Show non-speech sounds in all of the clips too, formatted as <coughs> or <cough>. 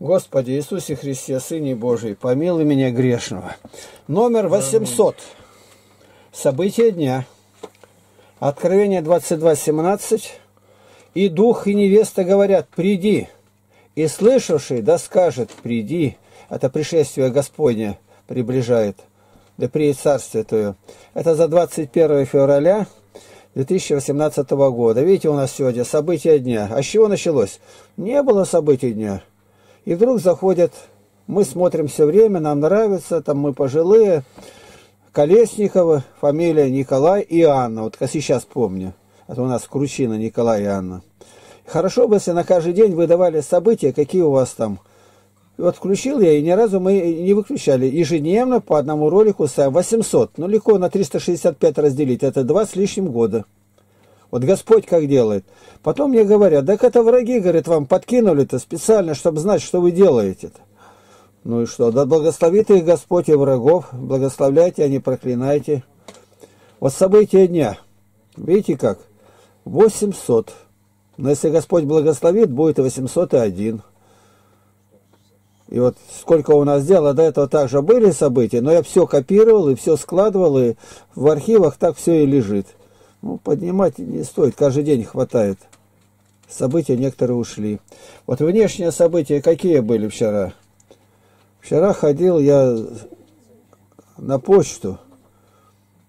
Господи Иисусе Христе, Сыне Божий, помилуй меня грешного. Номер 800. События дня. Откровение 22.17. И дух, и невеста говорят, приди. И слышавший, да скажет, приди. Это пришествие Господне приближает. Да приедет Царствие Твое. Это за 21 февраля 2018 года. Видите, у нас сегодня события дня. А с чего началось? Не было событий дня. И вдруг заходят, мы смотрим все время, нам нравится, там мы пожилые, Колесникова, фамилия Николай и Анна, вот как сейчас помню. Это у нас Кручина Николай и Анна. Хорошо бы, если на каждый день выдавали события, какие у вас там. Вот включил я, и ни разу мы не выключали. Ежедневно по одному ролику ставим 800. Ну, легко на 365 разделить. Это два с лишним года. Вот Господь как делает. Потом мне говорят, так это враги, говорят, вам подкинули-то специально, чтобы знать, что вы делаете-то. Ну и что? Да благословит их Господь и врагов. Благословляйте, а не проклинайте. Вот события дня. Видите как? 800. Но если Господь благословит, будет и 801. И вот сколько у нас дела, до этого также были события, но я все копировал и все складывал, и в архивах так все и лежит. Ну, поднимать не стоит, каждый день хватает. События некоторые ушли. Вот внешние события какие были вчера? Вчера ходил я на почту,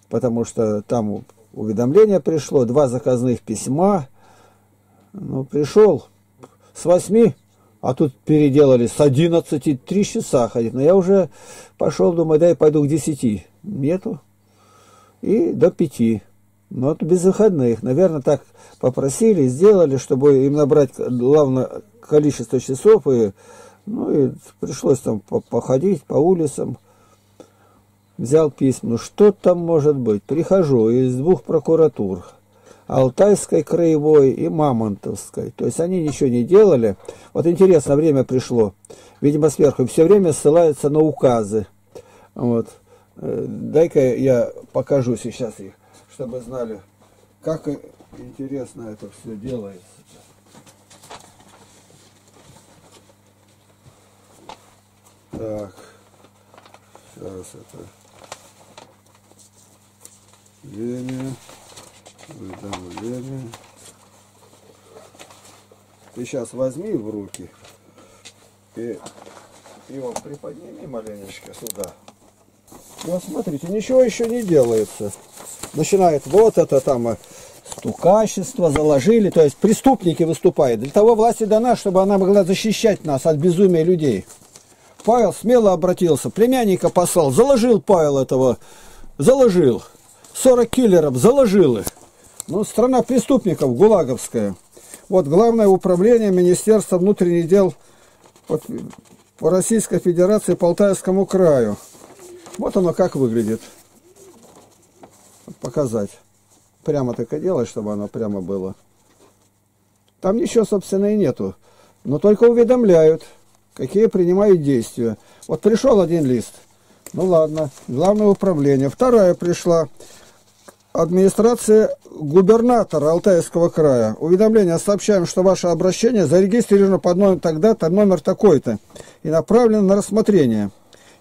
потому что там уведомление пришло, два заказных письма. Ну, пришел с восьми, а тут переделали с одиннадцати, три часа ходить. Но я уже пошел, думаю, дай пойду к десяти. Нету. И до пяти. Но это без выходных. Наверное, так попросили, сделали, чтобы им набрать главное количество часов. И, ну и пришлось там походить по улицам. Взял письма. Ну что там может быть? Прихожу из двух прокуратур. Алтайской краевой и Мамонтовской. То есть они ничего не делали. Вот интересно, время пришло. Видимо, сверху. Все время ссылаются на указы. Вот. Э, дай-ка я покажу сейчас их чтобы знали, как интересно это все делается. Так, сейчас это время, уведомление. Ты сейчас возьми в руки и его приподними маленечко сюда. Вот смотрите, ничего еще не делается начинает вот это там э, стукачество заложили, то есть преступники выступают. Для того власти дана, чтобы она могла защищать нас от безумия людей. Павел смело обратился, племянника послал, заложил Павел этого, заложил. 40 киллеров заложил их. Ну, страна преступников, ГУЛАГовская. Вот главное управление Министерства внутренних дел по Российской Федерации по Алтайскому краю. Вот оно как выглядит показать. Прямо так и делать, чтобы оно прямо было. Там ничего, собственно, и нету. Но только уведомляют, какие принимают действия. Вот пришел один лист. Ну ладно, главное управление. Вторая пришла. Администрация губернатора Алтайского края. Уведомление. Сообщаем, что ваше обращение зарегистрировано под номер тогда-то, номер такой-то. И направлено на рассмотрение.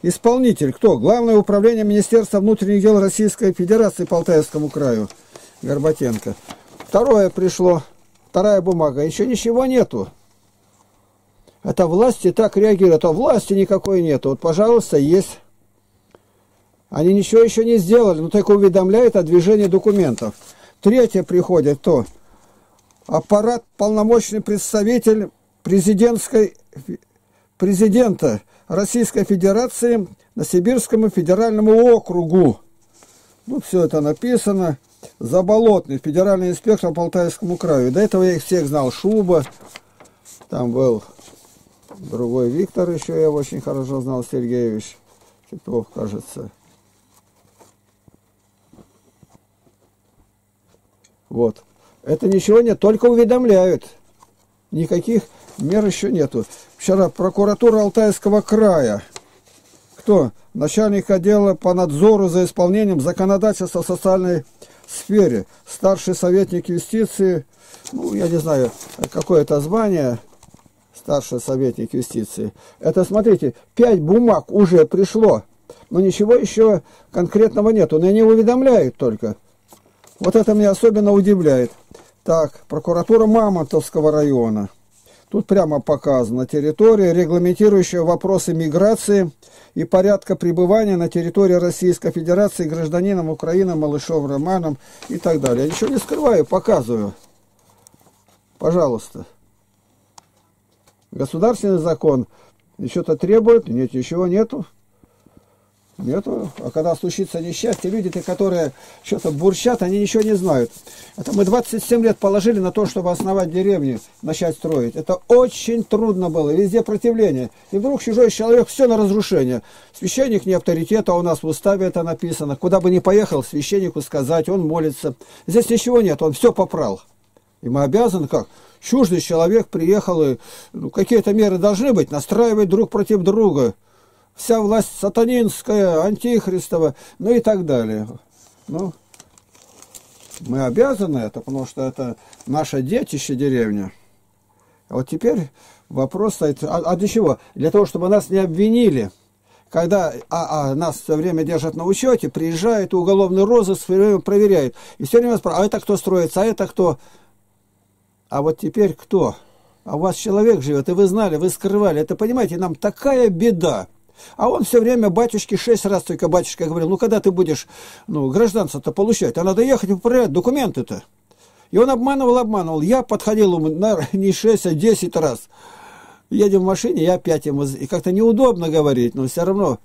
Исполнитель кто? Главное управление Министерства внутренних дел Российской Федерации по Алтайскому краю. Горбатенко. Второе пришло. Вторая бумага. Еще ничего нету. Это власти так реагируют. А власти никакой нету. Вот, пожалуйста, есть. Они ничего еще не сделали, но только уведомляют о движении документов. Третье приходит то. Аппарат, полномочный представитель президентской президента Российской Федерации на Сибирскому федеральному округу. Ну, все это написано. Заболотный, федеральный инспектор по Алтайскому краю. До этого я их всех знал. Шуба, там был другой Виктор еще, я очень хорошо знал, Сергеевич Титов, кажется. Вот. Это ничего нет, только уведомляют. Никаких мер еще нету. Вчера прокуратура Алтайского края. Кто? Начальник отдела по надзору за исполнением законодательства в социальной сфере. Старший советник юстиции. Ну, я не знаю, какое это звание. старший советник юстиции. Это, смотрите, пять бумаг уже пришло, но ничего еще конкретного нету, но они уведомляют только. Вот это меня особенно удивляет. Так, прокуратура Мамонтовского района. Тут прямо показано территория, регламентирующая вопросы миграции и порядка пребывания на территории Российской Федерации гражданином Украины Малышом Романом и так далее. Я ничего не скрываю, показываю. Пожалуйста. Государственный закон что-то требует, нет, ничего нету. Нету. А когда случится несчастье, люди-то, которые что-то бурчат, они ничего не знают. Это мы 27 лет положили на то, чтобы основать деревню, начать строить. Это очень трудно было, везде противление. И вдруг чужой человек, все на разрушение. Священник не авторитет, а у нас в уставе это написано. Куда бы ни поехал, священнику сказать, он молится. Здесь ничего нет, он все попрал. И мы обязаны как? Чуждый человек приехал, и ну, какие-то меры должны быть, настраивать друг против друга вся власть сатанинская, антихристова, ну и так далее. Ну, мы обязаны это, потому что это наше детище деревня. А вот теперь вопрос стоит, а, а для чего? Для того, чтобы нас не обвинили. Когда а, а, нас все время держат на учете, приезжает уголовный розыск, все время проверяет. И все время спрашивают, а это кто строится, а это кто? А вот теперь кто? А у вас человек живет, и вы знали, вы скрывали. Это, понимаете, нам такая беда. А он все время батюшке шесть раз только батюшка говорил, ну когда ты будешь ну, гражданство-то получать, а надо ехать и поправлять документы-то. И он обманывал, обманывал. Я подходил ему на, не шесть, а десять раз. Едем в машине, я опять ему... И как-то неудобно говорить, но все равно.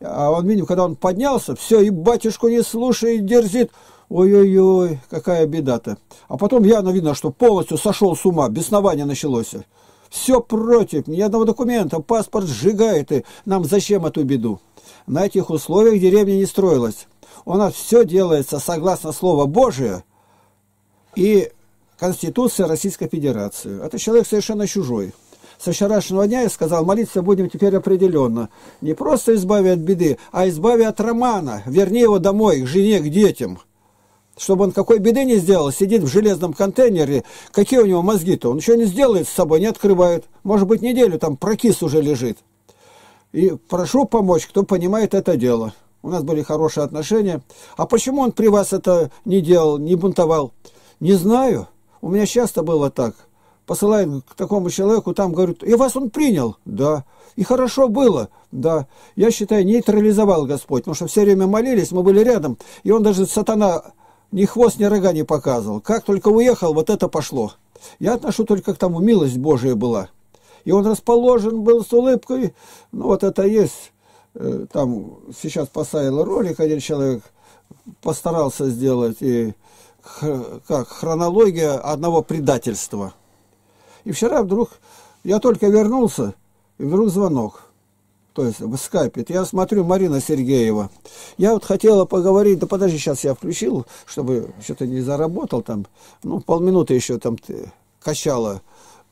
А он видел, когда он поднялся, все, и батюшку не слушает, дерзит. Ой-ой-ой, какая беда-то. А потом явно видно, что полностью сошел с ума, беснование началось. Все против, ни одного документа, паспорт сжигает, и нам зачем эту беду? На этих условиях деревня не строилась. У нас все делается согласно Слову Божие и Конституции Российской Федерации. Это человек совершенно чужой. Со вчерашнего дня я сказал, молиться будем теперь определенно. Не просто избави от беды, а избави от романа. Верни его домой, к жене, к детям чтобы он какой беды не сделал, сидит в железном контейнере, какие у него мозги-то, он ничего не сделает с собой, не открывает, может быть неделю там прокис уже лежит. И прошу помочь, кто понимает это дело. У нас были хорошие отношения. А почему он при вас это не делал, не бунтовал? Не знаю. У меня часто было так. Посылают к такому человеку, там говорят, и вас он принял? Да. И хорошо было? Да. Я считаю, нейтрализовал Господь, потому что все время молились, мы были рядом. И он даже, сатана, ни хвост, ни рога не показывал. Как только уехал, вот это пошло. Я отношу только к тому, милость Божия была. И он расположен был с улыбкой. Ну, вот это есть. Э, там сейчас поставил ролик один человек, постарался сделать, и как хронология одного предательства. И вчера вдруг, я только вернулся, и вдруг звонок то есть в скайпе. Я смотрю, Марина Сергеева. Я вот хотела поговорить, да подожди, сейчас я включил, чтобы что-то не заработал там. Ну, полминуты еще там качала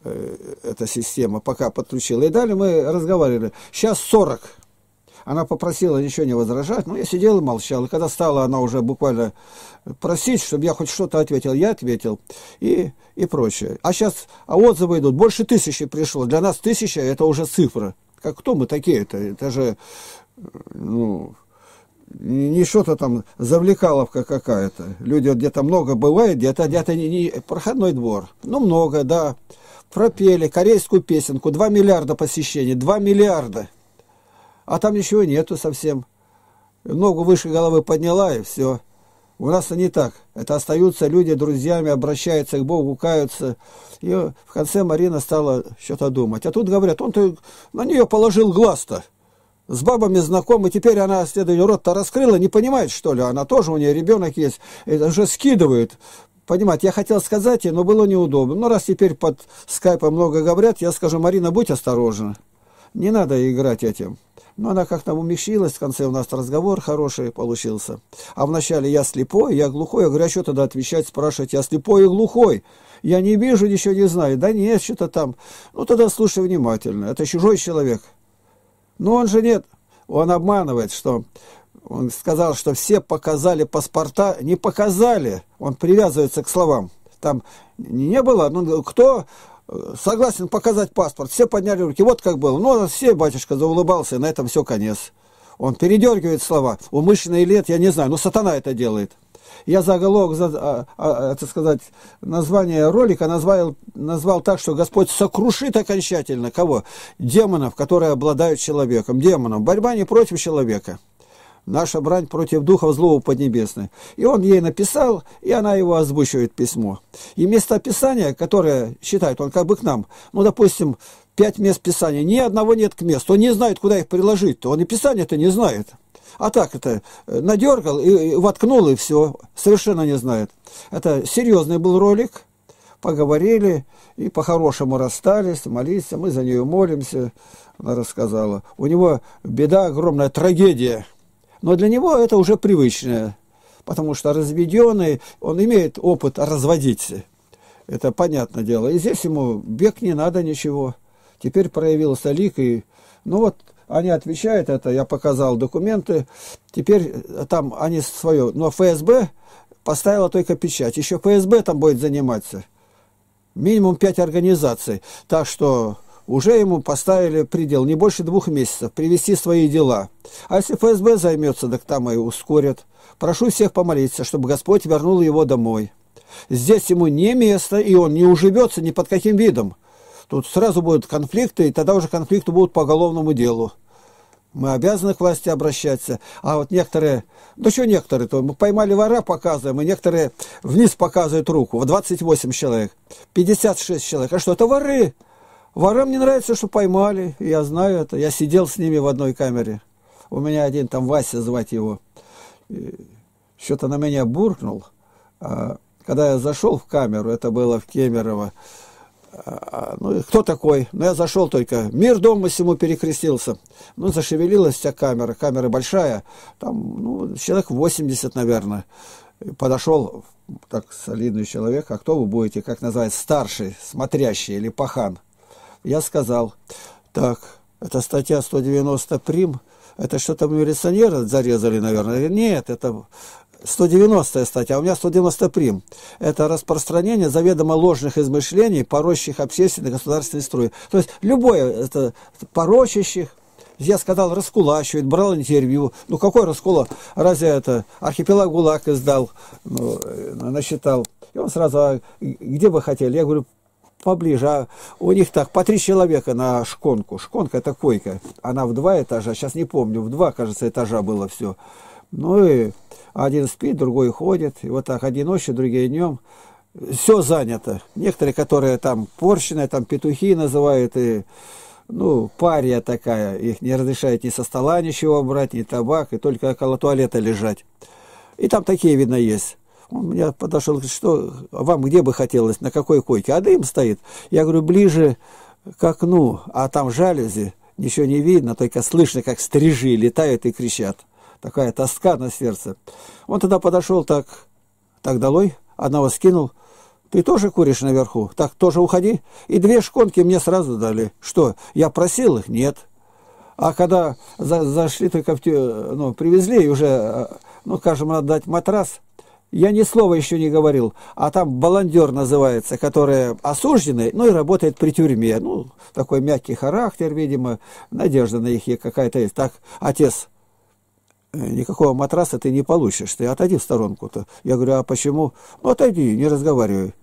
э, эта система, пока подключила. И далее мы разговаривали. Сейчас 40. Она попросила ничего не возражать, но я сидел и молчал. И когда стала она уже буквально просить, чтобы я хоть что-то ответил, я ответил и, и прочее. А сейчас а отзывы идут, больше тысячи пришло. Для нас тысяча – это уже цифра. Как кто мы такие-то? Это же, ну, не что-то там завлекаловка какая-то. Люди где-то много бывает, где-то где-то не, не проходной двор. Ну, много, да. Пропели корейскую песенку, 2 миллиарда посещений, 2 миллиарда. А там ничего нету совсем. Ногу выше головы подняла, и все. У нас не так. Это остаются люди друзьями, обращаются к Богу, каются. И в конце Марина стала что-то думать. А тут говорят, он-то на нее положил глаз-то. С бабами знакомы, теперь она следует рот-то раскрыла, не понимает, что ли, она тоже, у нее ребенок есть, это уже скидывает. Понимаете, я хотел сказать ей, но было неудобно. Но раз теперь под скайпом много говорят, я скажу, Марина, будь осторожна. Не надо играть этим. Но она как-то умещилась, в конце у нас разговор хороший получился. А вначале я слепой, я глухой. Я говорю, а что тогда отвечать, спрашивать? Я слепой и глухой. Я не вижу, ничего не знаю. Да нет, что-то там. Ну тогда слушай внимательно. Это чужой человек. Но он же нет. Он обманывает, что он сказал, что все показали паспорта. Не показали. Он привязывается к словам. Там не было. Ну, кто согласен показать паспорт. Все подняли руки. Вот как было. Ну, все, батюшка, заулыбался, и на этом все конец. Он передергивает слова. Умышленно или нет, я не знаю. Но сатана это делает. Я заголовок, за, а, а, это сказать, название ролика назвал, назвал так, что Господь сокрушит окончательно кого? Демонов, которые обладают человеком. Демонов. Борьба не против человека наша брань против духов злого поднебесной. И он ей написал, и она его озвучивает письмо. И место Писания, которое считает он как бы к нам, ну, допустим, пять мест Писания, ни одного нет к месту, он не знает, куда их приложить, то он и Писание-то не знает. А так это э, надергал и воткнул, и все, совершенно не знает. Это серьезный был ролик, поговорили и по-хорошему расстались, молиться, мы за нее молимся, она рассказала. У него беда, огромная трагедия – но для него это уже привычное, потому что разведенный, он имеет опыт разводиться. Это понятное дело. И здесь ему бег не надо ничего. Теперь проявился лик, и, ну вот, они отвечают это, я показал документы, теперь там они свое, но ФСБ поставила только печать, еще ФСБ там будет заниматься. Минимум пять организаций, так что уже ему поставили предел не больше двух месяцев привести свои дела. А если ФСБ займется, так там и ускорят. Прошу всех помолиться, чтобы Господь вернул его домой. Здесь ему не место, и он не уживется ни под каким видом. Тут сразу будут конфликты, и тогда уже конфликты будут по уголовному делу. Мы обязаны к власти обращаться. А вот некоторые, ну что некоторые, то мы поймали вора, показываем, и некоторые вниз показывают руку. В 28 человек, 56 человек. А что, это воры? Ворам не нравится, что поймали, я знаю это. Я сидел с ними в одной камере. У меня один там Вася звать его. Что-то на меня буркнул. А, когда я зашел в камеру, это было в Кемерово, а, ну, кто такой? Ну, я зашел только. Мир дома всему перекрестился. Ну, зашевелилась вся камера. Камера большая. Там, ну, человек 80, наверное. Подошел так солидный человек. А кто вы будете, как называется, старший, смотрящий или пахан? Я сказал, так, это статья 190 прим, это что-то милиционера зарезали, наверное. Нет, это 190 статья, а у меня 190 прим. Это распространение заведомо ложных измышлений, порочащих общественный государственный строй. То есть любое это порочащих, я сказал, раскулачивает, брал интервью. Ну, какой раскула? Разве это архипелаг ГУЛАГ издал, ну, насчитал. И он сразу, а где вы хотели? Я говорю, поближе. А у них так, по три человека на шконку. Шконка это койка. Она в два этажа, сейчас не помню, в два, кажется, этажа было все. Ну и один спит, другой ходит. И вот так, один ночью, другие днем. Все занято. Некоторые, которые там порщины, там петухи называют, и, ну, пария такая. Их не разрешают ни со стола ничего брать, ни табак, и только около туалета лежать. И там такие, видно, есть. Он меня подошел, говорит, что вам где бы хотелось, на какой койке? А дым стоит. Я говорю, ближе к окну, а там жалюзи, ничего не видно, только слышно, как стрижи летают и кричат. Такая тоска на сердце. Он тогда подошел так, так долой, одного скинул. Ты тоже куришь наверху? Так, тоже уходи. И две шконки мне сразу дали. Что, я просил их? Нет. А когда за, зашли только, в, ну, привезли, и уже, ну, скажем, надо дать матрас, я ни слова еще не говорил, а там баландер называется, который осужденный, ну и работает при тюрьме. Ну, такой мягкий характер, видимо, надежда на их какая-то есть. Так, отец, э, никакого матраса ты не получишь, ты отойди в сторонку-то. Я говорю, а почему? Ну, отойди, не разговаривай.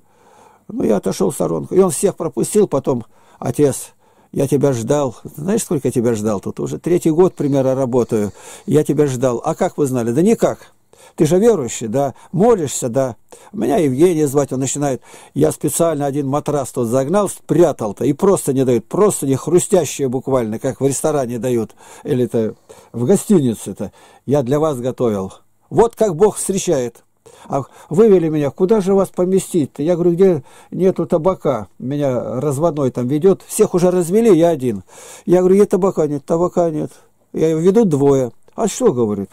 Ну, я отошел в сторонку, и он всех пропустил, потом, отец, я тебя ждал. Знаешь, сколько я тебя ждал тут? Уже третий год примерно работаю. Я тебя ждал. А как вы знали? Да никак. Ты же верующий, да, молишься, да. Меня Евгений звать, он начинает. Я специально один матрас тут загнал, спрятал-то, и просто не дают, просто не хрустящие буквально, как в ресторане дают, или-то в гостинице-то. Я для вас готовил. Вот как Бог встречает. А вывели меня, куда же вас поместить-то? Я говорю, где нету табака? Меня разводной там ведет. Всех уже развели, я один. Я говорю, где табака нет? Табака нет. Я ведут двое. А что, говорит?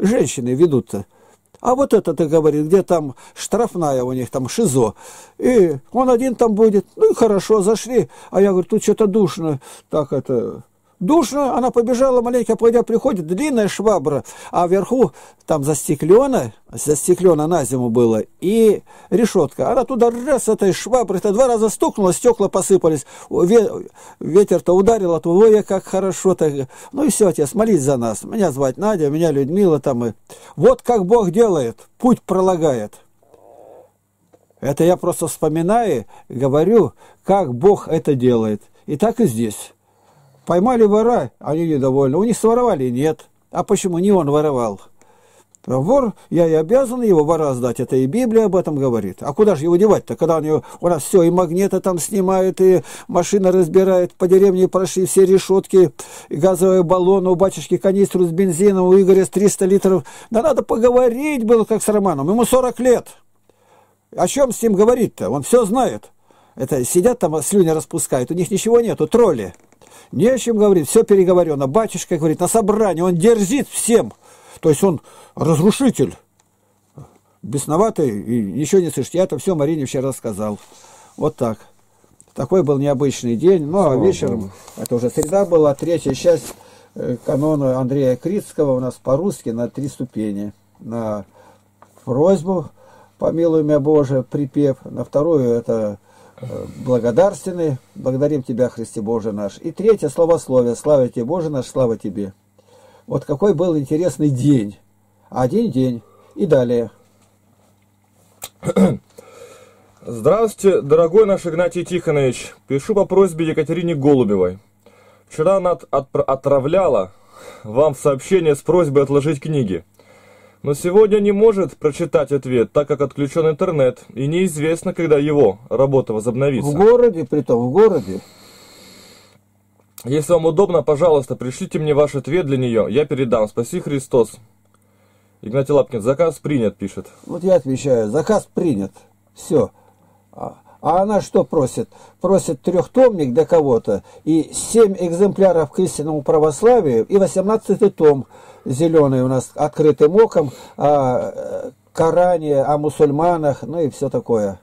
Женщины ведут-то. А вот это-то говорит, где там штрафная у них, там ШИЗО. И он один там будет. Ну и хорошо, зашли. А я говорю, тут что-то душно. Так это, Душно, она побежала маленько, пойдя приходит, длинная швабра, а вверху там застеклено, застеклено на зиму было, и решетка. Она туда раз этой шваброй-то два раза стукнула, стекла посыпались, ветер-то ударил, а то, ой, как хорошо-то. Ну и все, отец, молись за нас. Меня звать Надя, меня Людмила там. И... Вот как Бог делает, путь пролагает. Это я просто вспоминаю, говорю, как Бог это делает. И так и здесь. Поймали вора, они недовольны. У них своровали? Нет. А почему не он воровал? Вор, я и обязан его вора сдать, это и Библия об этом говорит. А куда же его девать-то, когда у, него, у нас все, и магниты там снимают, и машина разбирает, по деревне прошли все решетки, и газовые баллоны, у батюшки канистру с бензином, у Игоря с 300 литров. Да надо поговорить было, как с Романом, ему 40 лет. О чем с ним говорить-то? Он все знает. Это сидят там, слюни распускают, у них ничего нету, тролли. Не о чем говорить, все переговорено. Батюшка говорит, на собрании он дерзит всем. То есть он разрушитель. Бесноватый и ничего не слышит. Я это все Марине вчера рассказал. Вот так. Такой был необычный день. Ну, а вечером, это уже среда была, третья часть э, канона Андрея Критского у нас по-русски на три ступени. На просьбу «Помилуй меня, Боже», припев. На вторую это Э, благодарственный, благодарим Тебя, Христе Боже наш. И третье словословие, слава Тебе, Боже наш, слава Тебе. Вот какой был интересный день. Один день. И далее. <clears throat> Здравствуйте, дорогой наш Игнатий Тихонович. Пишу по просьбе Екатерине Голубевой. Вчера она от, отправляла вам сообщение с просьбой отложить книги. Но сегодня не может прочитать ответ, так как отключен интернет, и неизвестно, когда его работа возобновится. В городе, притом в городе. Если вам удобно, пожалуйста, пришлите мне ваш ответ для нее, я передам. Спаси Христос. Игнатий Лапкин, заказ принят, пишет. Вот я отвечаю, заказ принят. Все. А, а она что просит? Просит трехтомник для кого-то и семь экземпляров к истинному православию и восемнадцатый том зеленый у нас открытым оком о э, Коране, о мусульманах, ну и все такое.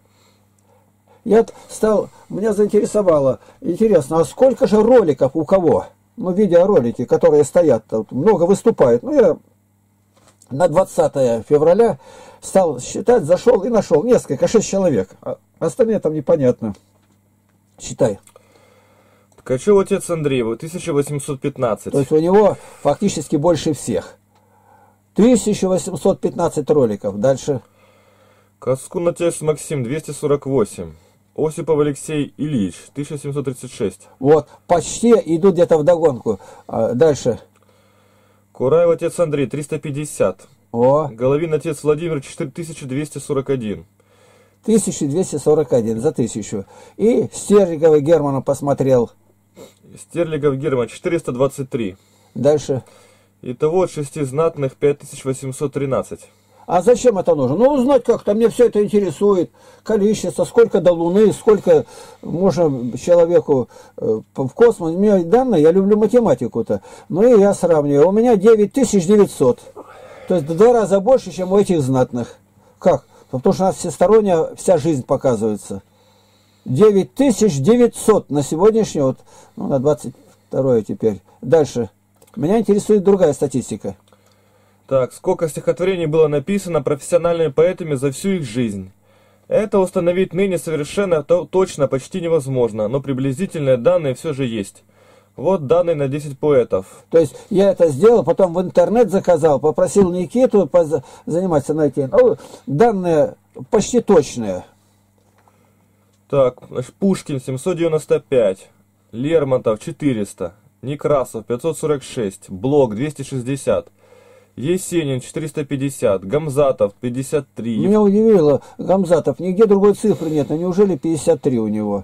Я стал, меня заинтересовало, интересно, а сколько же роликов у кого? Ну, видеоролики, которые стоят, много выступают. Ну, я на 20 февраля стал считать, зашел и нашел несколько, шесть человек. А остальные там непонятно. Считай. Ткачев отец Андреева, 1815. То есть у него фактически больше всех. 1815 роликов. Дальше. Каскун отец Максим, 248. Осипов Алексей Ильич, 1736. Вот, почти идут где-то в догонку. А, дальше. Кураев отец Андрей, 350. О. Головин отец Владимир, 4241. 1241 за тысячу. И Стерлигова Германа посмотрел. Стерлигов Герман 423. Дальше. Итого от шести знатных 5813. А зачем это нужно? Ну, узнать как-то, мне все это интересует. Количество, сколько до Луны, сколько можно человеку э, в космос. У меня данные, я люблю математику-то. Ну и я сравниваю. У меня 9900. То есть в два раза больше, чем у этих знатных. Как? Потому что у нас всесторонняя вся жизнь показывается. 9900 на сегодняшний, вот, ну, на 22 теперь. Дальше. Меня интересует другая статистика. Так, сколько стихотворений было написано профессиональными поэтами за всю их жизнь? Это установить ныне совершенно то, точно почти невозможно, но приблизительные данные все же есть. Вот данные на 10 поэтов. То есть я это сделал, потом в интернет заказал, попросил Никиту заниматься найти. Ну, данные почти точные. Так, значит, Пушкин 795, Лермонтов 400, Некрасов 546, Блок 260, Есенин 450, Гамзатов 53. Меня удивило, Гамзатов, нигде другой цифры нет, но неужели 53 у него?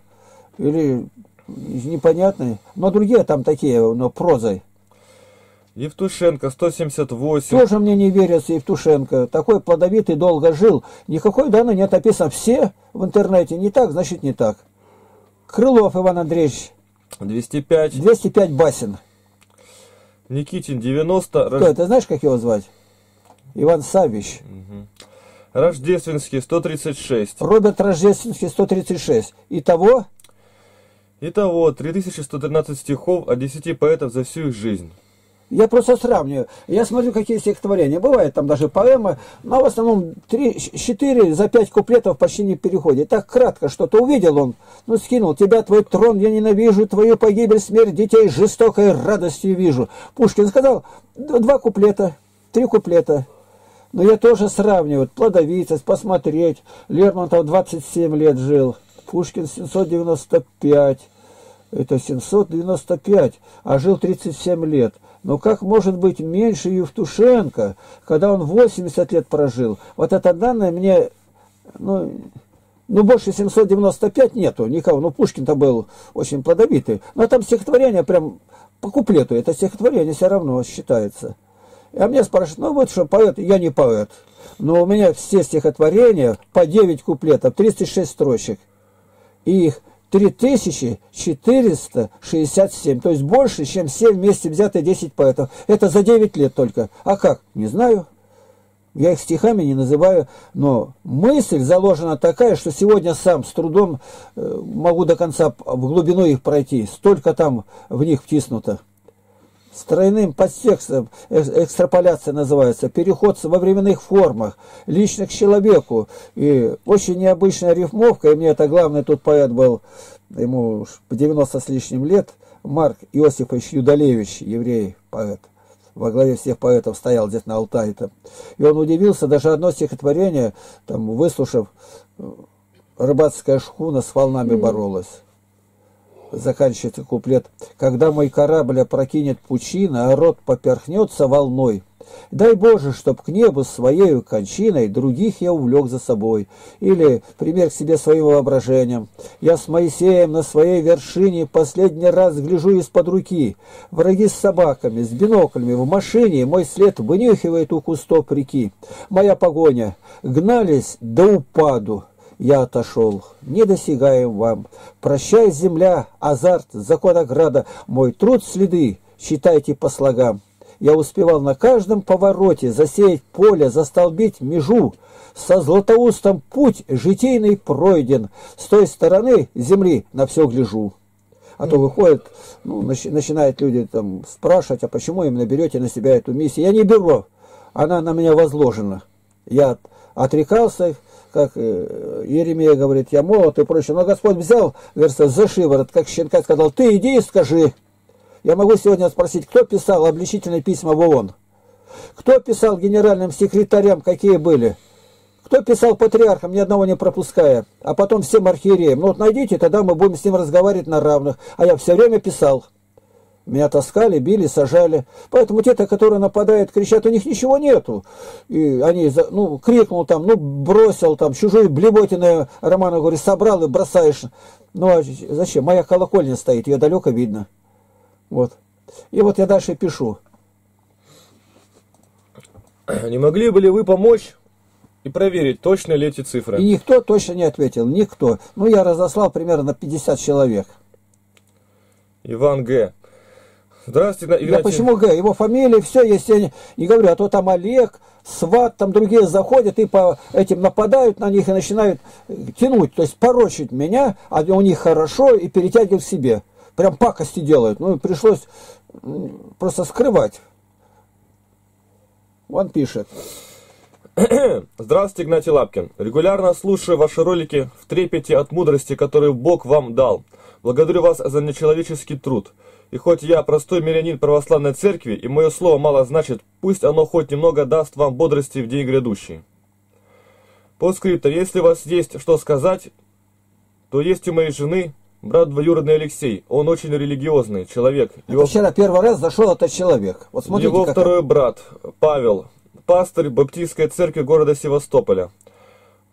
Или непонятные? Но другие там такие, но прозой. Евтушенко 178. Тоже мне не верится Евтушенко. Такой плодовитый долго жил. Никакой данной нет написано. Все в интернете. Не так, значит не так. Крылов Иван Андреевич. 205. 205 Басин. Никитин 90. Кто это? Знаешь, как его звать? Иван Савич. Угу. Рождественский 136. Роберт Рождественский 136. Итого? Итого, 3113 стихов от 10 поэтов за всю их жизнь. Я просто сравниваю. Я смотрю, какие стихотворения. Бывает там даже поэма, но в основном 3-4 за 5 куплетов почти не переходит. Так кратко что-то увидел он. Ну, скинул. Тебя, твой трон, я ненавижу, твою погибель, смерть детей жестокой радостью вижу. Пушкин сказал, два куплета, три куплета. Но я тоже сравниваю. Плодовитость, посмотреть. Лермонтов 27 лет жил. Пушкин 795. Это 795, а жил 37 лет. Но как может быть меньше Евтушенко, когда он 80 лет прожил? Вот это данное мне, ну, ну больше 795 нету никого. Ну, Пушкин-то был очень плодовитый. Но там стихотворение прям по куплету. Это стихотворение все равно считается. А мне спрашивают, ну вот что, поэт, я не поэт. Но у меня все стихотворения по 9 куплетов, 36 строчек. И их 3467, то есть больше, чем 7 вместе взятые 10 поэтов. Это за 9 лет только. А как? Не знаю. Я их стихами не называю, но мысль заложена такая, что сегодня сам с трудом э, могу до конца в глубину их пройти. Столько там в них втиснуто. С тройным подтекстом экстраполяция называется, переход во временных формах, лично к человеку. И очень необычная рифмовка, и мне это главный тут поэт был, ему по 90 с лишним лет, Марк Иосифович Юдалевич, еврей, поэт. Во главе всех поэтов стоял здесь на Алтае-то. И он удивился, даже одно стихотворение, там, выслушав, рыбацкая шхуна с волнами боролась заканчивается куплет, когда мой корабль опрокинет пучина, а рот поперхнется волной. Дай Боже, чтоб к небу своею кончиной других я увлек за собой. Или пример к себе своим воображением. Я с Моисеем на своей вершине последний раз гляжу из-под руки. Враги с собаками, с биноклями, в машине мой след вынюхивает у кустов реки. Моя погоня. Гнались до упаду я отошел, не досягаем вам. Прощай, земля, азарт, закон ограда, мой труд следы, читайте по слогам. Я успевал на каждом повороте засеять поле, застолбить межу. Со златоустом путь житейный пройден, с той стороны земли на все гляжу. А то выходит, ну, начинают люди там спрашивать, а почему именно берете на себя эту миссию? Я не беру, она на меня возложена. Я отрекался, как э, Еремия говорит, я молод и прочее. Но Господь взял, говорится, за шиворот, как щенка сказал, ты иди и скажи. Я могу сегодня спросить, кто писал обличительные письма в ООН? Кто писал генеральным секретарям, какие были? Кто писал патриархам, ни одного не пропуская? А потом всем архиереям. Ну вот найдите, тогда мы будем с ним разговаривать на равных. А я все время писал. Меня таскали, били, сажали. Поэтому те-то, которые нападают, кричат, у них ничего нету. И они, ну, крикнул там, ну, бросил там, чужую блеботину Романа, говорит, собрал и бросаешь. Ну, а зачем? Моя колокольня стоит, ее далеко видно. Вот. И вот я дальше пишу. Не могли бы ли вы помочь и проверить, точно ли эти цифры? И никто точно не ответил, никто. Ну, я разослал примерно 50 человек. Иван Г. Здравствуйте, Игнатий. Я почему Г? Его фамилия, все есть. Я не, не говорю, а то там Олег, Сват, там другие заходят и по этим нападают на них и начинают э, тянуть, то есть порочить меня, а у них хорошо и перетягивать к себе. Прям пакости делают. Ну, пришлось просто скрывать. Он пишет. <clears throat> Здравствуйте, Игнатий Лапкин. Регулярно слушаю ваши ролики в трепете от мудрости, которую Бог вам дал. Благодарю вас за нечеловеческий труд. И хоть я простой мирянин православной церкви, и мое слово мало значит, пусть оно хоть немного даст вам бодрости в день грядущий. По скрипту, если у вас есть что сказать, то есть у моей жены брат двоюродный Алексей. Он очень религиозный человек. Его... вчера первый раз зашел этот человек. Вот смотрите, Его какая... второй брат, Павел, пастырь Баптистской церкви города Севастополя,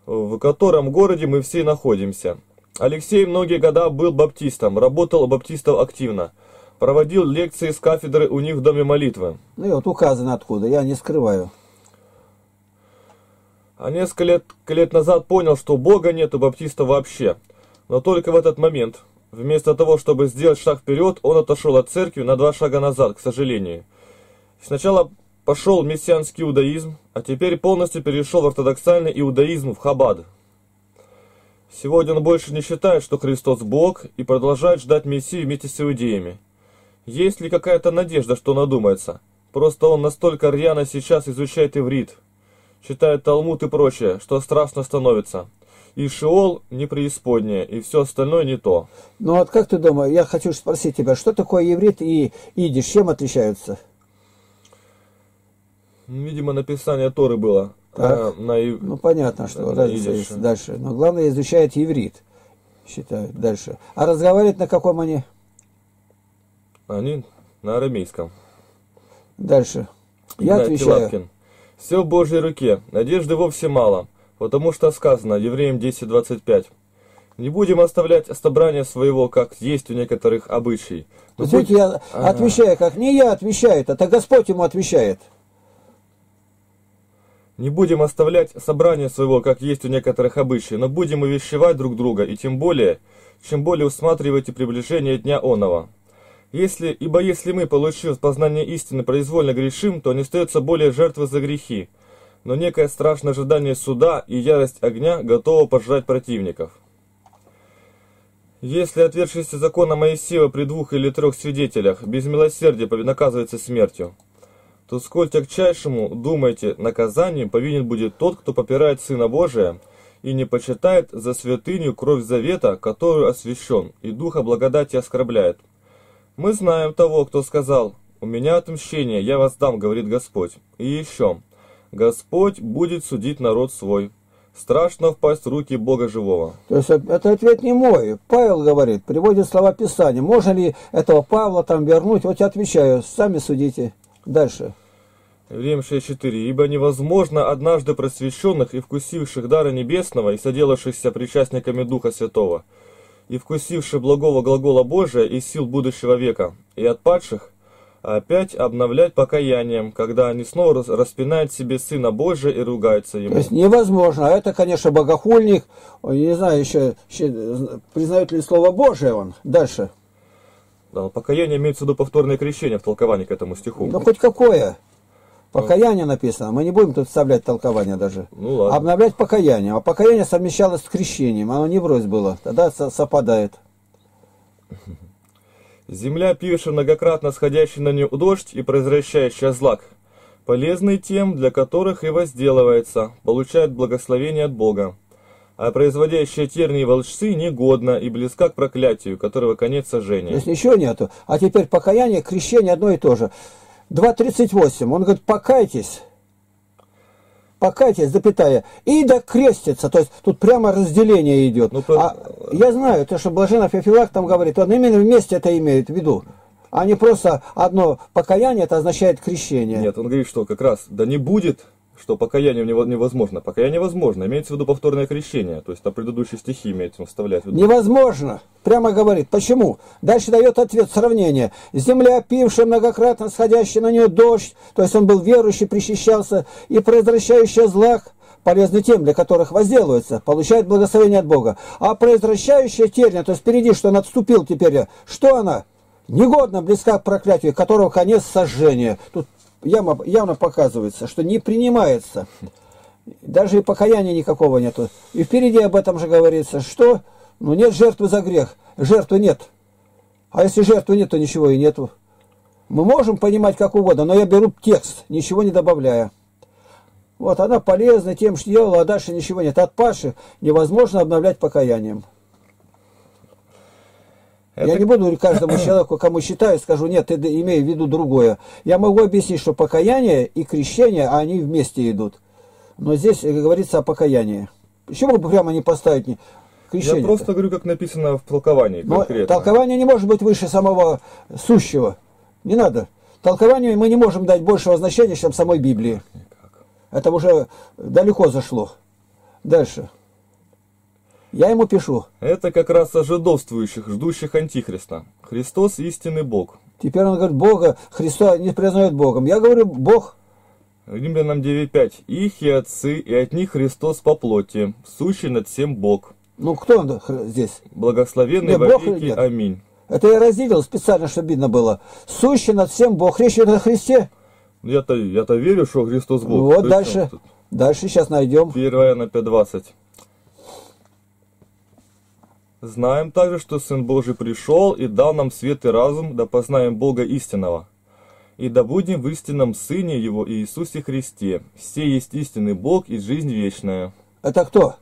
в котором городе мы все находимся. Алексей многие года был баптистом, работал баптистов активно проводил лекции с кафедры у них в Доме молитвы. Ну и вот указано откуда, я не скрываю. А несколько лет, лет назад понял, что Бога нет у баптиста вообще. Но только в этот момент, вместо того, чтобы сделать шаг вперед, он отошел от церкви на два шага назад, к сожалению. Сначала пошел мессианский иудаизм, а теперь полностью перешел в ортодоксальный иудаизм в Хабад. Сегодня он больше не считает, что Христос Бог, и продолжает ждать Мессию вместе с иудеями. Есть ли какая-то надежда, что он одумается? Просто он настолько рьяно сейчас изучает иврит, читает Талмуд и прочее, что страшно становится. И Шиол не преисподнее, и все остальное не то. Ну вот как ты думаешь, я хочу спросить тебя, что такое иврит и идиш, чем отличаются? Видимо, написание Торы было. Так. а, на ив- Ну понятно, что на разница есть дальше. Но главное изучает иврит, считают дальше. А разговаривать на каком они? Они на арамейском. Дальше. Я Игнатий отвечаю. Лапкин. Все в Божьей руке, надежды вовсе мало, потому что сказано, Евреям 10.25. Не будем оставлять собрание своего, как есть у некоторых обычай. Но видите, я А. отвечаю, как не я отвечаю, это Господь ему отвечает. Не будем оставлять собрание своего, как есть у некоторых обычай, но будем увещевать друг друга, и тем более, чем более усматриваете приближение дня оного. Если, ибо если мы, получив познание истины, произвольно грешим, то не остается более жертвы за грехи, но некое страшное ожидание суда и ярость огня готово пожрать противников. Если отвергшийся закона Моисеева при двух или трех свидетелях без милосердия наказывается смертью, то сколь тягчайшему, думайте, наказанием повинен будет тот, кто попирает Сына Божия и не почитает за святыню кровь завета, которую освящен, и духа благодати оскорбляет. Мы знаем того, кто сказал, «У меня отмщение, я вас дам, говорит Господь». И еще, «Господь будет судить народ свой». Страшно впасть в руки Бога живого. То есть это ответ не мой. Павел говорит, приводит слова Писания. Можно ли этого Павла там вернуть? Вот я отвечаю, сами судите. Дальше. Евреям 6.4. «Ибо невозможно однажды просвещенных и вкусивших дара небесного и соделавшихся причастниками Духа Святого, и вкусивших благого глагола Божия и сил будущего века, и отпадших, опять обновлять покаянием, когда они снова рас- распинают себе Сына Божия и ругаются То Ему». есть невозможно. А это, конечно, богохульник. Ой, Не знаю еще, еще признает ли слово Божие он. Дальше. Да, покаяние имеется в виду повторное крещение в толковании к этому стиху. Ну хоть какое. Покаяние написано. Мы не будем тут вставлять толкование даже. Ну ладно. Обновлять покаяние. А покаяние совмещалось с крещением. Оно не врозь было. Тогда со- совпадает. <laughs> Земля, пившая многократно сходящий на нее дождь и произвращающая злак, полезный тем, для которых и возделывается, получает благословение от Бога. А производящая тернии волчцы негодна и близка к проклятию, которого конец То сожжения. есть ничего нету. А теперь покаяние, крещение одно и то же. 2.38. Он говорит, покайтесь. Покайтесь, запятая. И да крестится. То есть тут прямо разделение идет. Ну, А я знаю, то, что Блаженов Феофилак там говорит, он именно вместе это имеет в виду. А не просто одно покаяние, это означает крещение. Нет, он говорит, что как раз, да не будет, что покаяние нево- невозможно. Покаяние возможно, имеется в виду повторное крещение, то есть там предыдущие стихи имеется вставлять. Невозможно. Прямо говорит. Почему? Дальше дает ответ, сравнение. Земля, пившая многократно сходящий на нее дождь, то есть он был верующий, причащался, и произвращающая злак, полезный тем, для которых возделывается, получает благословение от Бога. А произвращающая терня, то есть впереди, что он отступил теперь, что она? Негодно близка к проклятию, которого конец сожжения. Тут явно, явно показывается, что не принимается. Даже и покаяния никакого нету. И впереди об этом же говорится, что ну нет жертвы за грех, жертвы нет. А если жертвы нет, то ничего и нету. Мы можем понимать как угодно, но я беру текст, ничего не добавляя. Вот она полезна тем, что делала, а дальше ничего нет. От Паши невозможно обновлять покаянием. Я Это- не буду каждому <coughs> человеку, кому считаю, скажу, нет, ты имей в виду другое. Я могу объяснить, что покаяние и крещение, а они вместе идут. Но здесь э, говорится о покаянии. Почему бы прямо не поставить не- крещение? Я просто говорю, как написано в толковании Но конкретно. толкование не может быть выше самого сущего. Не надо. Толкованию мы не можем дать большего значения, чем самой Библии. Это уже далеко зашло. Дальше. Я ему пишу. Это как раз о жидовствующих, ждущих Антихриста. Христос истинный Бог. Теперь он говорит, Бога, Христа не признает Богом. Я говорю, Бог Римлянам 9.5. Их и отцы, и от них Христос по плоти, сущий над всем Бог. Ну, кто он здесь? Благословенный Нет, во Бог веки. Аминь. Это я разделил специально, чтобы видно было. Сущий над всем Бог. Речь идет о Христе. Я-то, я-то верю, что Христос Бог. вот При дальше. тут? Дальше сейчас найдем. 1 Иоанна 5.20. Знаем также, что Сын Божий пришел и дал нам свет и разум, да познаем Бога истинного. И да будем в истинном Сыне Его Иисусе Христе. Все есть истинный Бог и жизнь вечная. Это кто?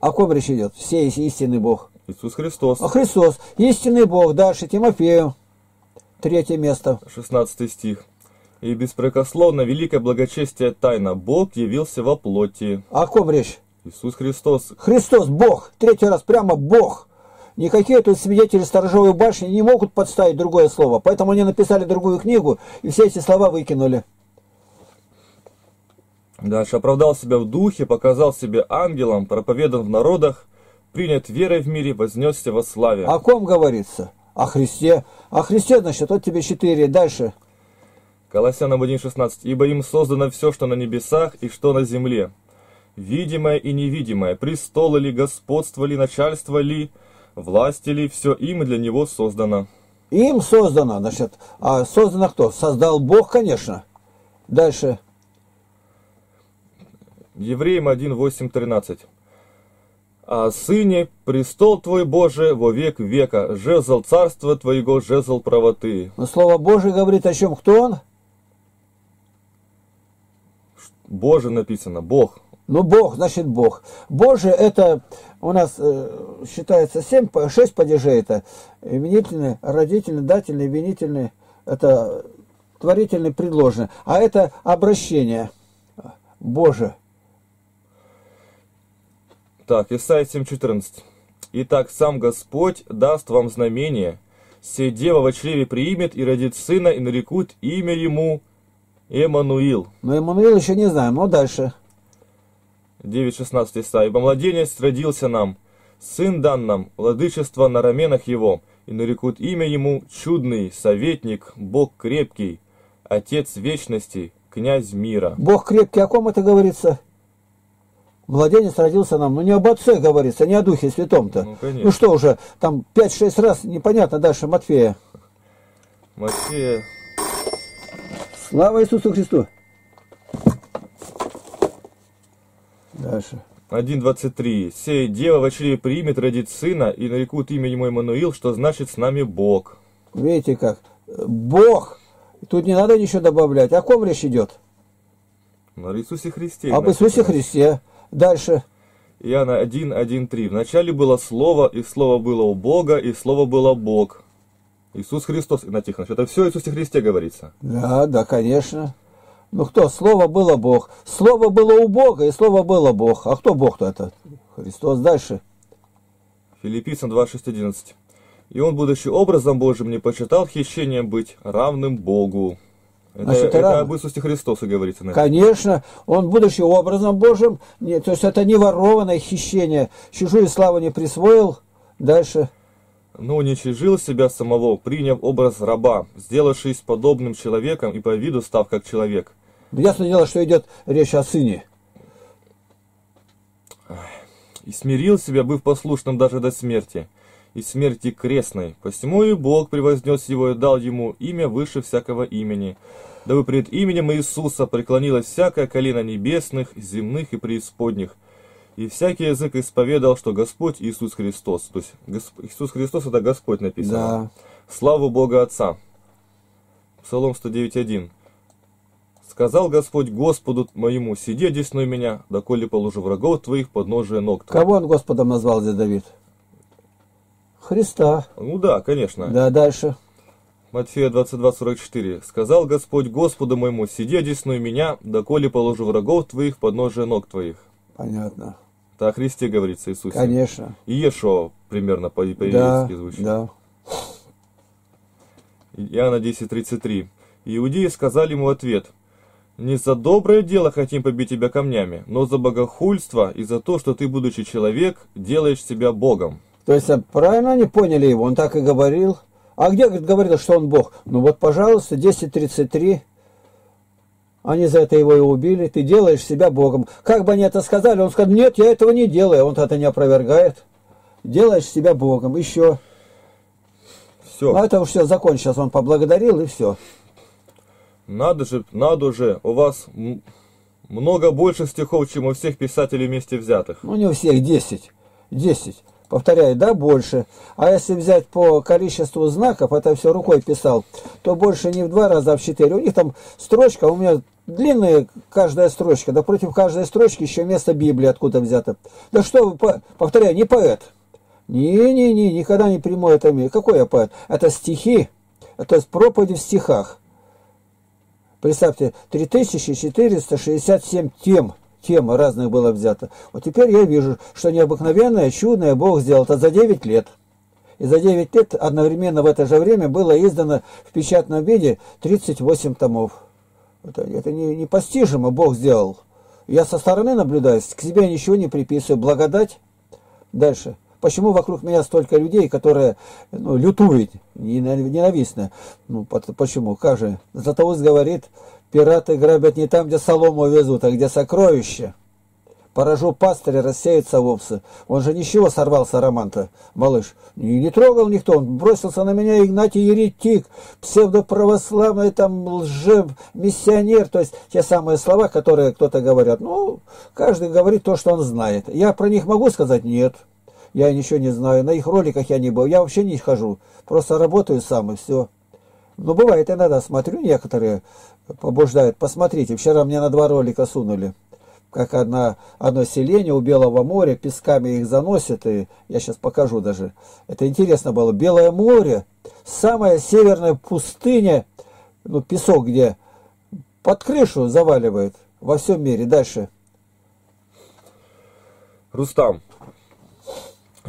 О ком речь идет? Все есть истинный Бог. Иисус Христос. А Христос, истинный Бог. Дальше Тимофею. Третье место. 16 стих. И беспрекословно великое благочестие тайна. Бог явился во плоти. О ком речь? Иисус Христос. Христос, Бог. Третий раз прямо Бог. Никакие тут свидетели сторожевой башни не могут подставить другое слово. Поэтому они написали другую книгу и все эти слова выкинули. Дальше оправдал себя в духе, показал себя ангелом, проповедан в народах, принят верой в мире, вознесся во славе. О ком говорится? О Христе. О Христе, значит, вот тебе четыре. Дальше. Колоссянам 1.16. «Ибо им создано все, что на небесах и что на земле, видимое и невидимое, престолы ли, господство ли, начальство ли, власти ли, все им для него создано». Им создано, значит, а создано кто? Создал Бог, конечно. Дальше. Евреям 1.8.13. «А сыне, престол твой Боже во век века, жезл царства твоего, жезл правоты». Но Слово Божие говорит о чем? Кто он? Боже написано, Бог. Ну, Бог, значит, Бог. Боже, это у нас э, считается 7, 6 падежей. Это именительный, родительный, дательный, винительный. Это творительный, предложенный. А это обращение. Боже. Так, Исайя 7.14. «Итак, сам Господь даст вам знамение, се дева во чреве приимет и родит сына, и нарекут имя ему Эммануил». Но Эммануил еще не знаем. Ну, дальше. 9.16 Исайя. «Ибо младенец родился нам, сын дан нам, владычество на раменах его, и нарекут имя ему чудный, советник, Бог крепкий, Отец вечности, князь мира». Бог крепкий, о ком это говорится? Младенец родился нам, ну не об отце говорится, не о Духе Святом-то. Ну, конечно. Ну что уже, там 5-6 раз, непонятно дальше Матфея. Матфея Слава Иисусу Христу! Дальше. 1.23. «Сей дева во чреве примет, родит сына, и нарекут имя ему Эммануил, что значит с нами Бог». Видите как? Бог! Тут не надо ничего добавлять. О ком речь идет? На Иисусе Христе. Об. Иисусе Христе. Дальше. Иоанна 1, 1, 3. Вначале было Слово, и Слово было у Бога, и Слово было Бог. Иисус Христос, Игнат Тихонович, это все Иисусе Христе говорится. Да, да, конечно. Ну кто? Слово было Бог. Слово было у Бога, и Слово было Бог. А кто Бог-то это? Христос. Дальше. Филиппийцам 2, 6, 11. И он, будучи образом Божьим, не почитал хищением быть равным Богу. Это, Значит, это равным. об Иисусе Христосе говорится. наверное. Конечно, он, будучи образом Божьим, не, то есть это не ворованное хищение, чужую славу не присвоил. Дальше. Но уничижил себя самого, приняв образ раба, сделавшись подобным человеком и по виду став как человек. Ясно дело, что идет речь о сыне. И смирил себя, быв послушным даже до смерти, и смерти крестной. Посему и Бог превознес его и дал ему имя выше всякого имени, дабы пред именем Иисуса преклонилось всякое колено небесных, земных и преисподних, и всякий язык исповедал, что Господь Иисус Христос. То есть Гос- Иисус Христос это Господь написано. Да. Славу Бога Отца. Псалом 109.1. Сказал Господь Господу моему, сиди одесной меня, доколе положу врагов твоих под ножие ног твоих». Кого он Господом назвал здесь Давид? Христа. Ну да, конечно. Да, дальше. Матфея 22.44. Сказал Господь Господу моему, сиди одесной меня, доколе положу врагов твоих под ножие ног твоих. Понятно. Это о Христе говорится Иисусе. Конечно. И Ешо примерно по- Да, по-еврейски звучит. да. Иоанна 10.33. Иудеи сказали ему ответ, «Не за доброе дело хотим побить тебя камнями, но за богохульство и за то, что ты, будучи человек, делаешь себя Богом». То есть а, правильно они поняли его, он так и говорил. А где говорит, говорил, что он Бог? Ну вот, пожалуйста, 10.33. Они за это его и убили. Ты делаешь себя Богом. Как бы они это сказали, он сказал, нет, я этого не делаю. Он это не опровергает. Делаешь себя Богом. Еще. Все. Ну это уж все закончилось. Он поблагодарил и все. Надо же, надо же, у вас много больше стихов, чем у всех писателей вместе взятых. Ну не у всех, 10. 10. Повторяю, да, больше. А если взять по количеству знаков, это все рукой писал, то больше не в два раза, а в четыре. У них там строчка, у меня длинная каждая строчка, да против каждой строчки еще место Библии откуда взято. Да что повторяю, не поэт. Не-не-не, никогда не приму это. Какой я поэт? Это стихи, то есть проповеди в стихах. Представьте, 3467 тем тем разных было взято. Вот теперь я вижу, что необыкновенное, чудное Бог сделал это за 9 лет. И за 9 лет одновременно в это же время было издано в печатном виде 38 томов. Это, это не, непостижимо Бог сделал. Я со стороны наблюдаю, к себе ничего не приписываю. Благодать. Дальше. Почему вокруг меня столько людей, которые ну, лютуют, ненавистно? Ну, почему? Как же? Златоуст говорит, пираты грабят не там, где солому везут, а где сокровища. Поражу пастыря, рассеются овцы. Он же ничего сорвался, Роман-то, малыш. Не, не трогал никто, он бросился на меня, Игнатий еретик, псевдоправославный там лже-миссионер. То есть те самые слова, которые кто-то говорят. Ну, каждый говорит то, что он знает. Я про них могу сказать? Нет я ничего не знаю, на их роликах я не был, я вообще не хожу, просто работаю сам и все. Но бывает иногда, смотрю, некоторые побуждают, посмотрите, вчера мне на два ролика сунули, как одна, одно селение у Белого моря, песками их заносят, и я сейчас покажу даже. Это интересно было. Белое море, самая северная пустыня, ну, песок, где под крышу заваливает во всем мире. Дальше. Рустам,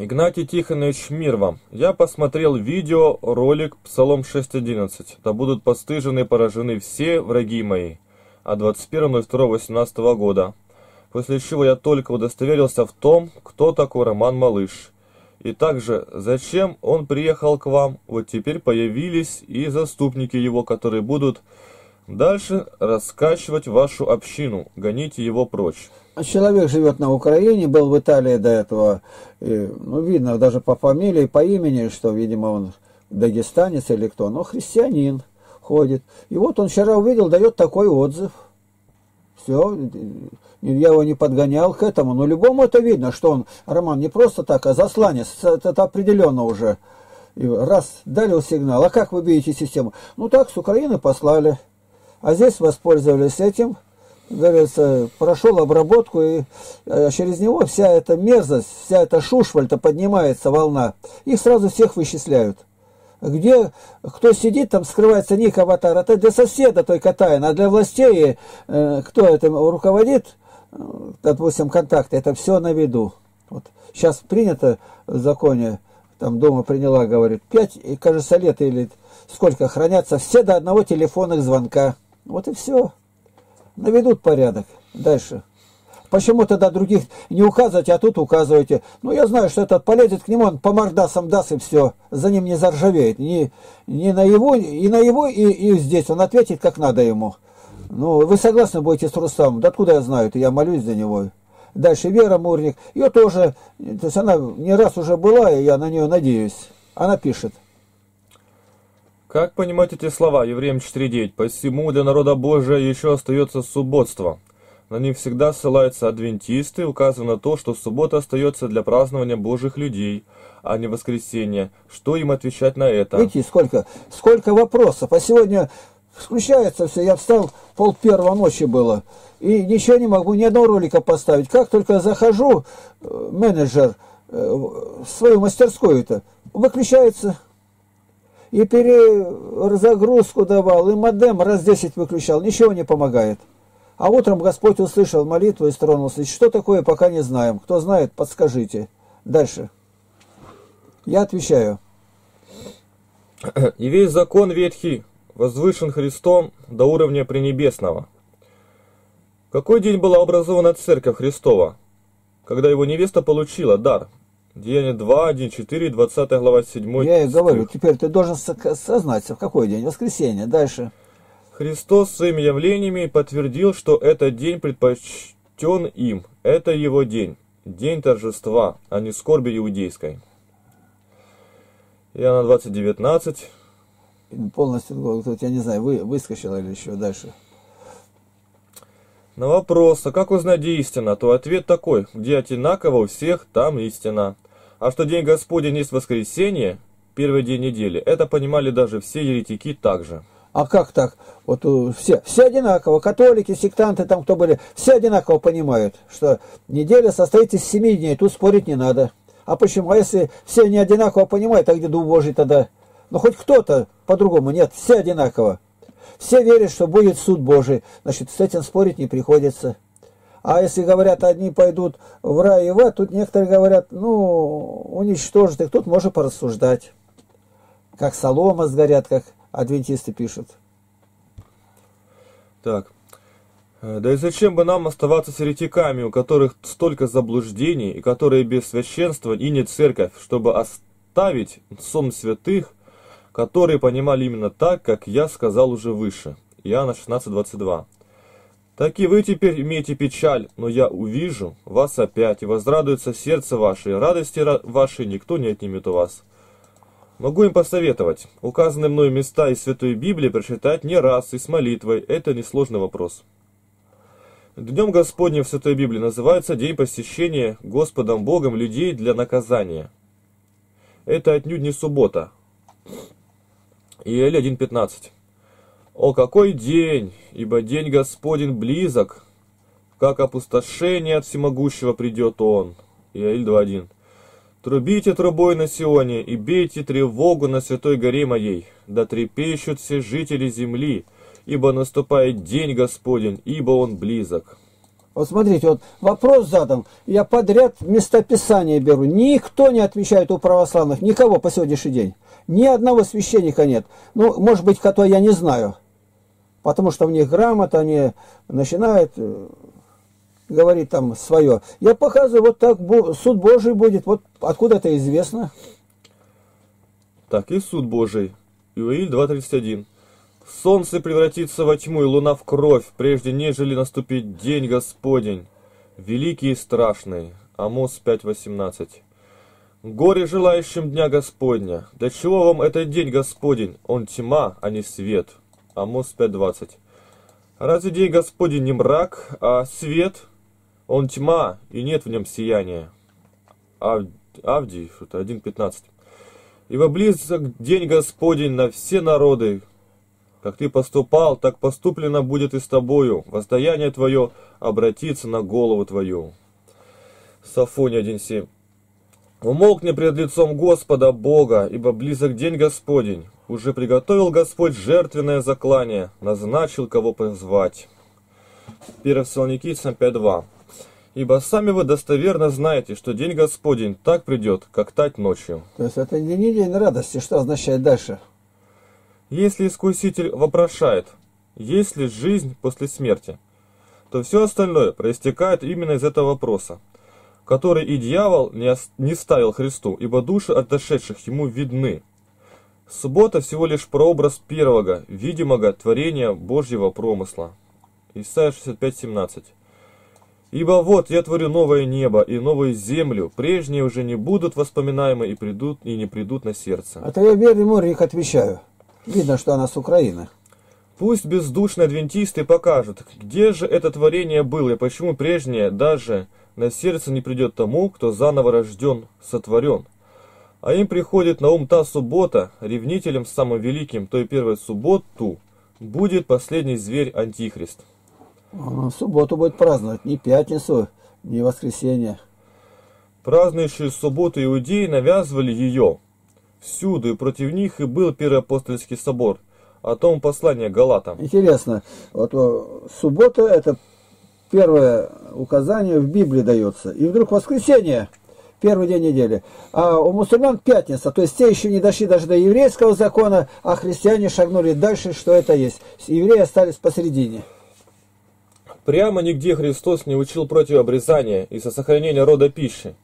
Игнатий Тихонович, мир вам. Я посмотрел видео, ролик Псалом 6.11. Да будут постыжены и поражены все враги мои. А 21.02.18 года. После чего я только удостоверился в том, кто такой Роман Малыш. И также, зачем он приехал к вам, вот теперь появились и заступники его, которые будут дальше раскачивать вашу общину, гоните его прочь. Человек живет на Украине, был в Италии до этого, и, ну, видно даже по фамилии, по имени, что, видимо, он дагестанец или кто, но христианин ходит. И вот он вчера увидел, дает такой отзыв. Все, я его не подгонял к этому, но любому это видно, что он, Роман, не просто так, а засланец, это, это определенно уже. И раз дали сигнал, а как вы видите систему? Ну так, с Украины послали. А здесь воспользовались этим, говорится, прошел обработку, и э, через него вся эта мерзость, вся эта шушвальта поднимается, волна. Их сразу всех вычисляют. Где кто сидит, там скрывается ник аватар. Это для соседа только тайна, а для властей, э, кто этим руководит, э, допустим, контакты, это все на виду. Вот. Сейчас принято в законе, там дома приняла, говорит, пять, кажется, лет или сколько хранятся все до одного телефонных звонка. Вот и все наведут порядок. Дальше. Почему тогда других не указывать, а тут указываете? Ну, я знаю, что этот полезет к нему, он по мордасам даст, и все. За ним не заржавеет. Не, не на его, и на его, и, и здесь. Он ответит, как надо ему. Ну, вы согласны будете с Рустамом? Да откуда я знаю? Это я молюсь за него. Дальше Вера Мурник. Ее тоже, то есть она не раз уже была, и я на нее надеюсь. Она пишет. Как понимать эти слова, Евреям 4.9? «Посему для народа Божия еще остается субботство». На них всегда ссылаются адвентисты, указывая на то, что суббота остается для празднования Божьих людей, а не воскресенье. Что им отвечать на это? Видите, сколько, сколько вопросов. А сегодня включается все. Я встал, пол первого ночи было. И ничего не могу, ни одного ролика поставить. Как только захожу, э, менеджер, э, в свою мастерскую-то, выключается и перезагрузку давал, и модем раз 10 выключал, ничего не помогает. А утром Господь услышал молитву и стронулся. Что такое, пока не знаем. Кто знает, подскажите. Дальше. Я отвечаю. И весь закон ветхий возвышен Христом до уровня пренебесного. В какой день была образована Церковь Христова? Когда его невеста получила дар, Деяние 2, 1, 4, 20 глава 7. Я и говорю, теперь ты должен сознаться, в какой день? Воскресенье. Дальше. Христос своими явлениями подтвердил, что этот день предпочтен им. Это его день. День торжества, а не скорби иудейской. Иоанна 20, 19. Полностью, я не знаю, вы, выскочил или еще дальше. На вопрос, а как узнать, где истина, то ответ такой, где одинаково у всех, там истина. А что день Господень есть воскресенье, первый день недели, это понимали даже все еретики также. А как так? Вот э, все, все одинаково, католики, сектанты, там кто были, все одинаково понимают, что неделя состоит из семи дней, тут спорить не надо. А почему? А если все не одинаково понимают, а где Дух Божий тогда? Ну хоть кто-то по-другому, нет, все одинаково. Все верят, что будет суд Божий, значит, с этим спорить не приходится. А если говорят, одни пойдут в рай и в ад, тут некоторые говорят, ну, уничтожить их, тут можно порассуждать. Как солома сгорят, как адвентисты пишут. Так. Э, да и зачем бы нам оставаться с еретиками, у которых столько заблуждений, и которые без священства и не церковь, чтобы оставить сон святых, которые понимали именно так, как я сказал уже выше. Иоанна 16:22. Так и вы теперь имеете печаль, но я увижу вас опять, и возрадуется сердце ваше, и радости вашей никто не отнимет у вас. Могу им посоветовать. Указанные мною места из Святой Библии прочитать не раз и с молитвой. Это несложный вопрос. Днем Господним в Святой Библии называется День посещения Господом Богом людей для наказания. Это отнюдь не суббота. Иель 1.15. О, какой день! Ибо день Господень близок, как опустошение от всемогущего придет он. Иаиль 2.1. Трубите трубой на Сионе и бейте тревогу на святой горе моей, да трепещут все жители земли, ибо наступает день Господень, ибо он близок. Вот смотрите, вот вопрос задан. Я подряд местописание беру. Никто не отвечает у православных, никого по сегодняшний день. Ни одного священника нет. Ну, может быть, который я не знаю потому что в них грамота, они начинают э, говорить там свое. Я показываю, вот так суд Божий будет, вот откуда это известно. Так, и суд Божий. Иоиль 2.31. Солнце превратится во тьму, и луна в кровь, прежде нежели наступит день Господень, великий и страшный. Амос 5.18. Горе желающим дня Господня. Для чего вам этот день Господень? Он тьма, а не свет. Амос 5.20. Разве день Господень не мрак, а свет? Он тьма, и нет в нем сияния. Ав... Авдий, что-то 1.15. Ибо близок день Господень на все народы. Как ты поступал, так поступлено будет и с тобою. Воздаяние твое обратится на голову твою. Сафония 1.7. Умолкни пред лицом Господа Бога, ибо близок день Господень. Уже приготовил Господь жертвенное заклание, назначил, кого позвать. 1 Фессалоникийцам 5.2 Ибо сами вы достоверно знаете, что день Господень так придет, как тать ночью. То есть это не день радости, что означает дальше? Если искуситель вопрошает, есть ли жизнь после смерти, то все остальное проистекает именно из этого вопроса, который и дьявол не, не ставил Христу, ибо души отошедших ему видны, Суббота всего лишь прообраз первого, видимого творения Божьего промысла. Исайя 65:17. Ибо вот я творю новое небо и новую землю, прежние уже не будут воспоминаемы и придут и не придут на сердце. Это я Вере Морник отвечаю. Видно, что она с Украины. Пусть бездушные адвентисты покажут, где же это творение было и почему прежнее даже на сердце не придет тому, кто заново рожден, сотворен. А им приходит на ум та суббота, ревнителем самым великим той первой субботу, будет последний зверь Антихрист. А, субботу будет праздновать, не пятницу, не воскресенье. Празднующие субботу иудеи навязывали ее. Всюду и против них и был Первый апостольский собор. О том послание Галатам. Интересно, вот суббота это первое указание в Библии дается. И вдруг воскресенье первый день недели. А у мусульман пятница, то есть те еще не дошли даже до еврейского закона, а христиане шагнули дальше, что это есть. Евреи остались посередине. Прямо нигде Христос не учил против обрезания и со сохранения рода пищи.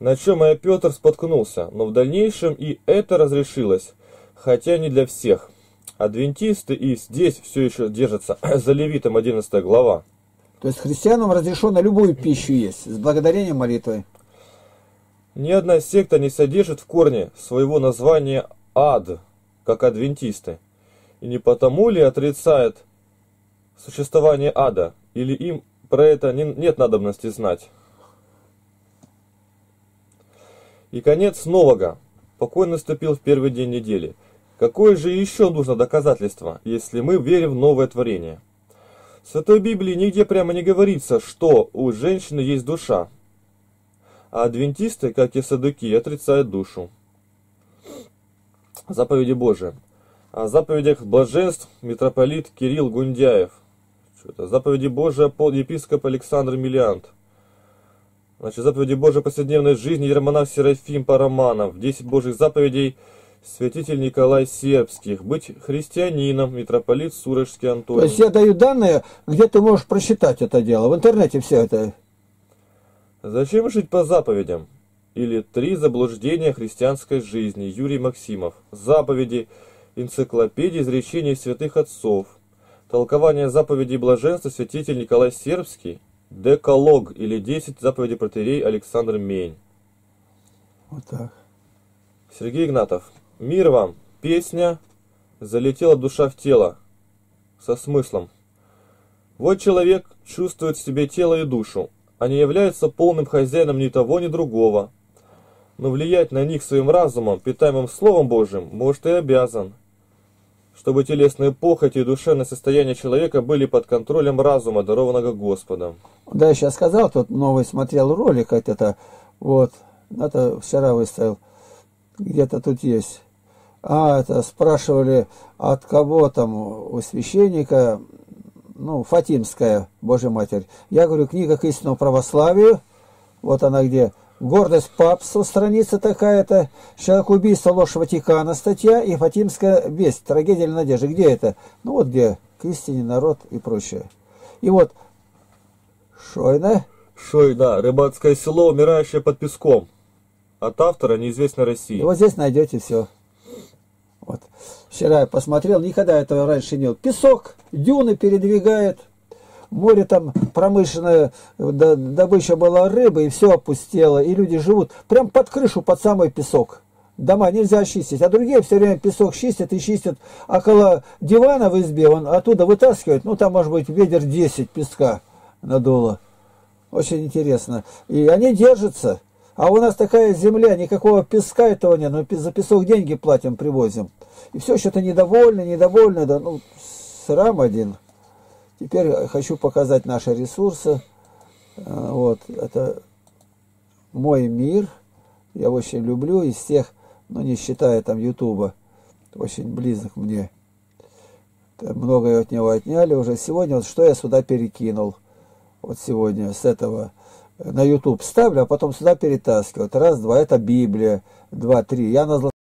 На чем и Петр споткнулся, но в дальнейшем и это разрешилось, хотя не для всех. Адвентисты и здесь все еще держатся <clears throat> за Левитом 11 глава. То есть христианам разрешено любую пищу есть, с благодарением молитвы. Ни одна секта не содержит в корне своего названия ад, как адвентисты. И не потому ли отрицает существование ада, или им про это не, нет надобности знать. И конец нового. Покой наступил в первый день недели. Какое же еще нужно доказательство, если мы верим в новое творение? В Святой Библии нигде прямо не говорится, что у женщины есть душа, а адвентисты, как и садуки, отрицают душу. Заповеди Божии. О заповедях блаженств митрополит Кирилл Гундяев. Что-то. Заповеди Божии епископ Александр Миллиант. Значит, заповеди Божьей повседневной жизни Ермонах Серафим Параманов. Десять Божьих заповедей святитель Николай Сербских. Быть христианином, митрополит Сурожский Антоний. То есть я даю данные, где ты можешь прочитать это дело. В интернете все это. Зачем жить по заповедям? Или три заблуждения христианской жизни. Юрий Максимов. Заповеди. Энциклопедия изречений святых отцов. Толкование заповедей блаженства святитель Николай Сербский. Деколог или 10 заповедей протерей Александр Мень. Вот так. Сергей Игнатов. Мир вам. Песня «Залетела душа в тело» со смыслом. Вот человек чувствует в себе тело и душу, а не является полным хозяином ни того, ни другого. Но влиять на них своим разумом, питаемым Словом Божьим, может и обязан – чтобы телесные похоти и душевное состояние человека были под контролем разума, дарованного Господом. Да, я сейчас сказал, тут новый смотрел ролик, это, вот, это вчера выставил, где-то тут есть. А, это спрашивали, от кого там у священника, ну, Фатимская, Божья Матерь. Я говорю, книга к истинному православию, вот она где, Гордость папства, страница такая-то, Человек-убийство, ложь Ватикана, статья и Фатимская весть, трагедия или надежда. Где это? Ну вот где, к истине, народ и прочее. И вот Шойна. Шой, да, рыбацкое село, умирающее под песком. От автора неизвестной России. И вот здесь найдете все. Вот. Вчера я посмотрел, никогда этого раньше не было. Песок, дюны передвигает, море там промышленная добыча была рыбы, и все опустело, и люди живут прям под крышу, под самый песок. Дома нельзя чистить, а другие все время песок чистят и чистят около дивана в избе, он оттуда вытаскивает, ну там может быть ведер 10 песка надуло. Очень интересно. И они держатся. А у нас такая земля, никакого песка этого нет, но за песок деньги платим, привозим. И все что-то недовольны, недовольны, да, ну, срам один. Теперь хочу показать наши ресурсы. Э, вот, это мой мир. Я очень люблю из всех, ну не считая там Ютуба, очень близок мне. Многое от него отняли уже. Сегодня вот что я сюда перекинул. Вот сегодня с этого на YouTube ставлю, а потом сюда перетаскиваю. Раз, два, это Библия. Два, три. Я назвал